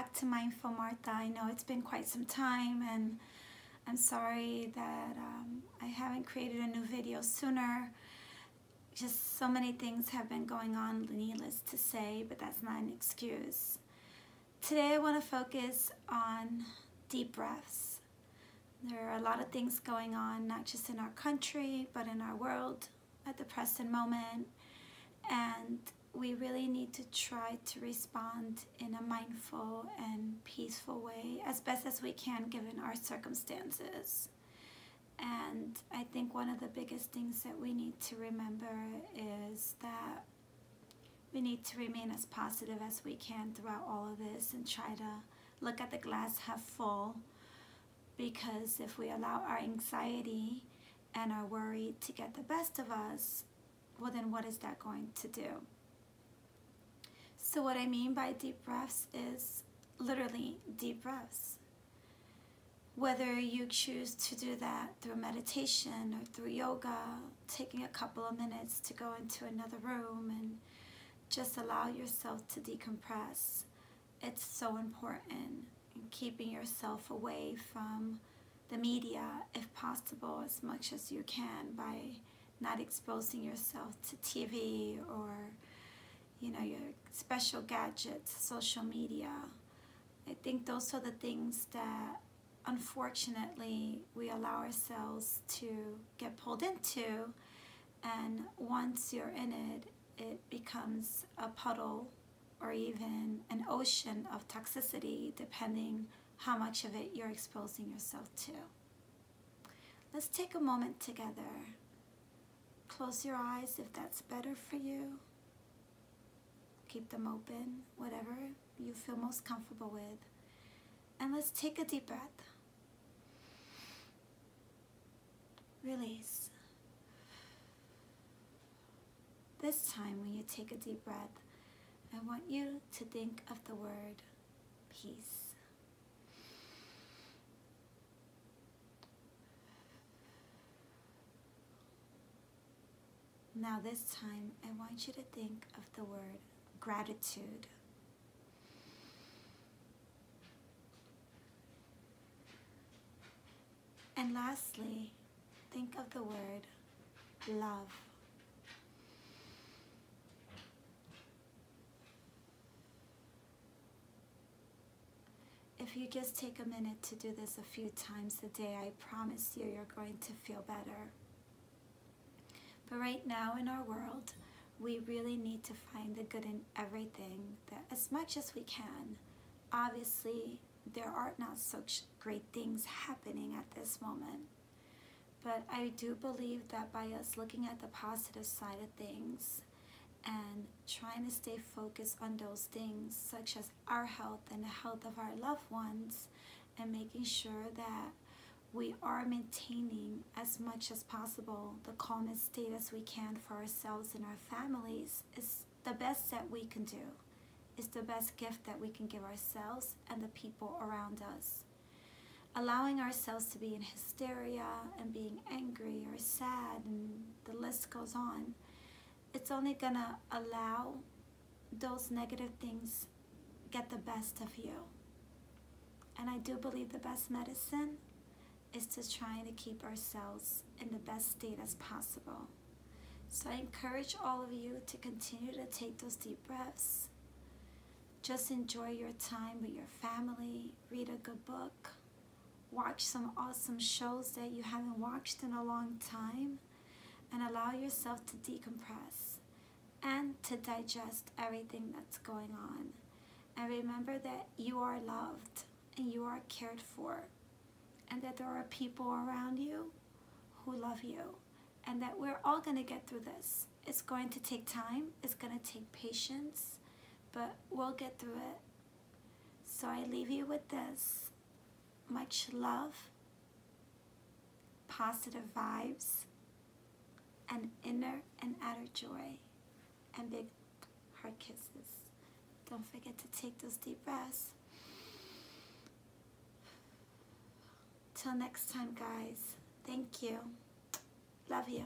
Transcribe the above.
back to Mindful Martha. I know it's been quite some time and I'm sorry that um, I haven't created a new video sooner. Just so many things have been going on, needless to say, but that's not an excuse. Today I want to focus on deep breaths. There are a lot of things going on, not just in our country, but in our world at the present moment. And we really need to try to respond in a mindful and peaceful way as best as we can given our circumstances. And I think one of the biggest things that we need to remember is that we need to remain as positive as we can throughout all of this and try to look at the glass half full because if we allow our anxiety and our worry to get the best of us, well then what is that going to do? So what I mean by deep breaths is literally deep breaths. Whether you choose to do that through meditation or through yoga, taking a couple of minutes to go into another room and just allow yourself to decompress. It's so important in keeping yourself away from the media if possible as much as you can by not exposing yourself to TV or you know, your special gadgets, social media. I think those are the things that unfortunately we allow ourselves to get pulled into and once you're in it, it becomes a puddle or even an ocean of toxicity depending how much of it you're exposing yourself to. Let's take a moment together. Close your eyes if that's better for you keep them open, whatever you feel most comfortable with. And let's take a deep breath. Release. This time, when you take a deep breath, I want you to think of the word peace. Now, this time, I want you to think of the word gratitude. And lastly, think of the word love. If you just take a minute to do this a few times a day, I promise you, you're going to feel better. But right now in our world, we really need to find the good in everything that as much as we can. Obviously there are not such great things happening at this moment. But I do believe that by us looking at the positive side of things and trying to stay focused on those things such as our health and the health of our loved ones and making sure that we are maintaining as much as possible the calmest state as we can for ourselves and our families is the best that we can do. It's the best gift that we can give ourselves and the people around us. Allowing ourselves to be in hysteria and being angry or sad and the list goes on, it's only gonna allow those negative things get the best of you. And I do believe the best medicine is to trying to keep ourselves in the best state as possible. So I encourage all of you to continue to take those deep breaths. Just enjoy your time with your family, read a good book, watch some awesome shows that you haven't watched in a long time, and allow yourself to decompress and to digest everything that's going on. And remember that you are loved and you are cared for and that there are people around you who love you and that we're all going to get through this. It's going to take time, it's going to take patience, but we'll get through it. So I leave you with this. Much love, positive vibes, and inner and outer joy, and big heart kisses. Don't forget to take those deep breaths. Till next time, guys. Thank you. Love you.